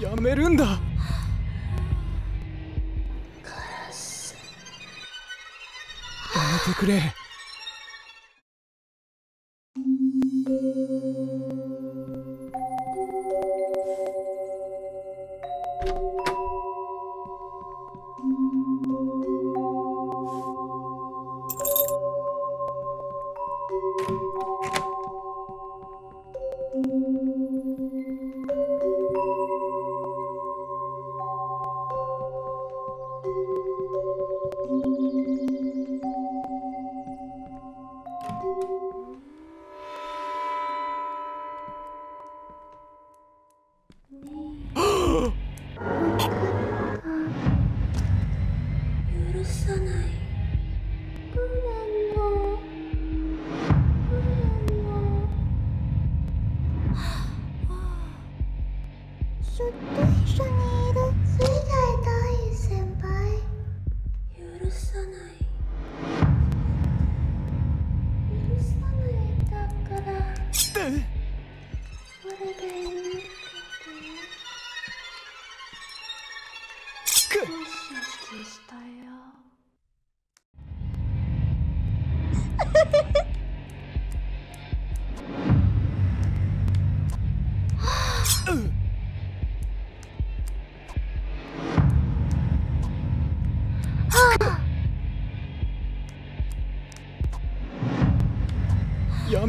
やめるんだ。やめてくれと一緒にいる水大大先輩。許さない。許さないだから。俺がししたよ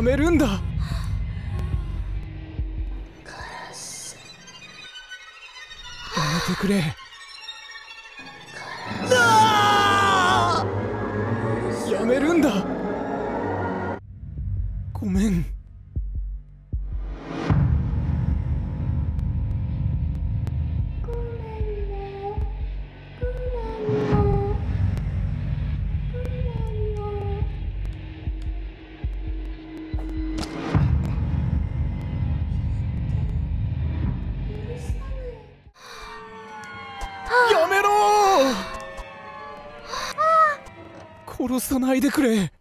めるんだ。やめてくれ。やめるんだ。ごめん。やめろ！殺さないでくれ！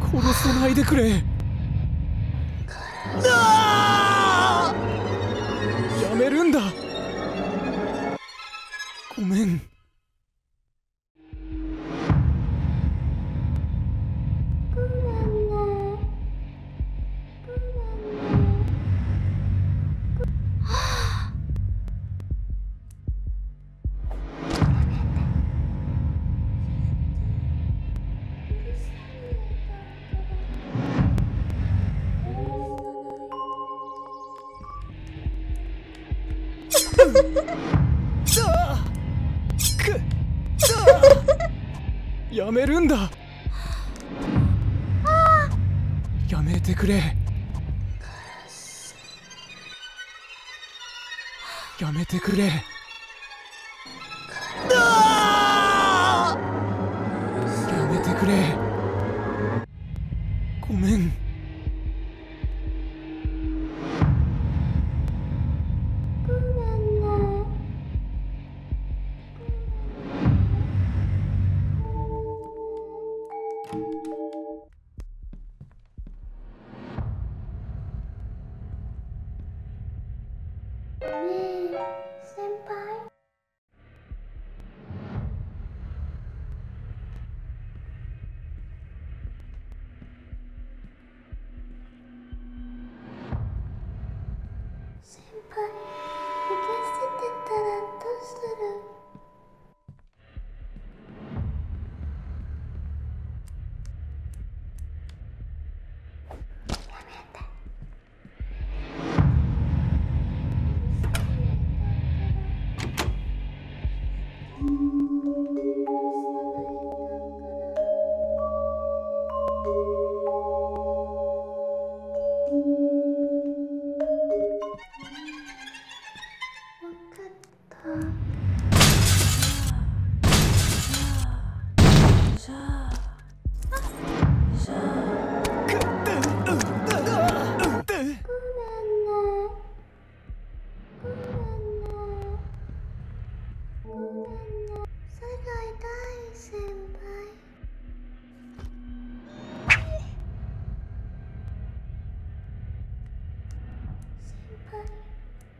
殺さないでくれ！なあやめるんだ。やめてくれ。やめてくれ。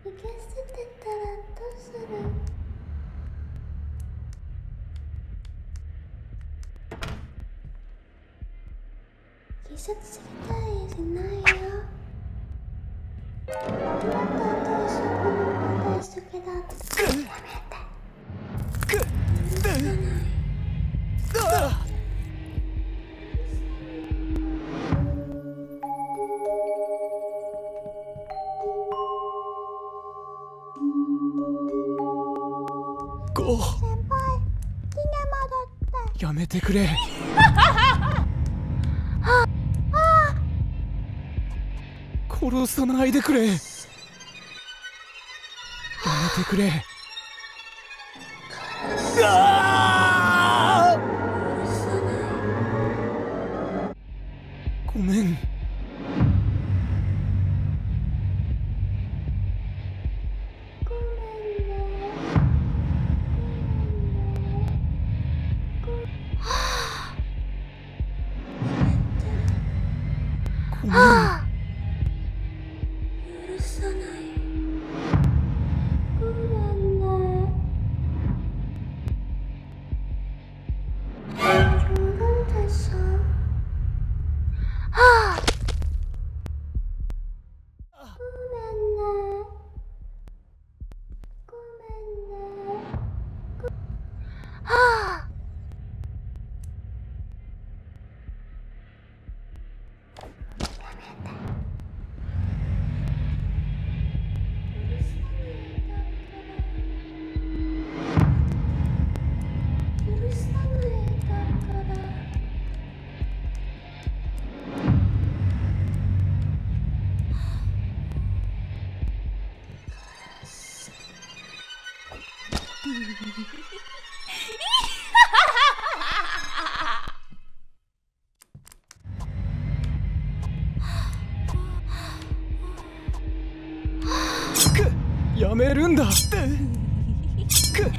逃げ捨てたらどうする？自殺するたいじゃないよ。あなたと一緒にまだ一緒けどやめてゴー先輩キネマだって。やめてくれ。殺さないでくれ。やめてくれ。あさない やめるんだ。く。